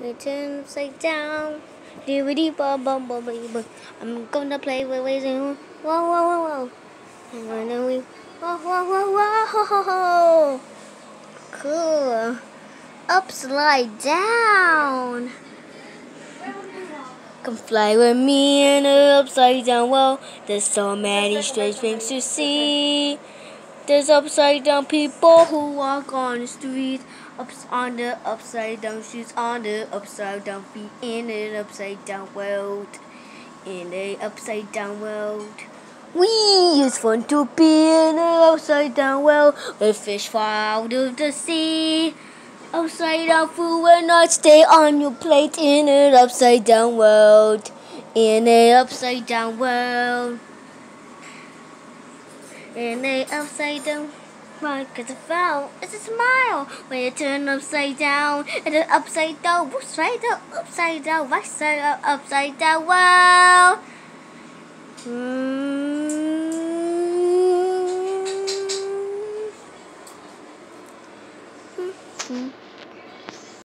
We turn upside down. Doobity bum bum bum bum. I'm gonna play with and whoa whoa whoa whoa. I'm gonna we whoa whoa whoa whoa. Cool. Upside down. Come fly with me in an upside down world. There's so many strange things to see. There's upside down people who walk on the street. Ups on the upside down shoes on the upside down feet in an upside down world. In a upside down world. We it's fun to be in an upside down world where fish fly out of the sea. Upside down food will not stay on your plate in an upside down world. In an upside down world. In an upside down world, cause a frown is a smile when you turn upside down. And then upside down, upside down, upside down, right side up, upside down world. Mm. Mm.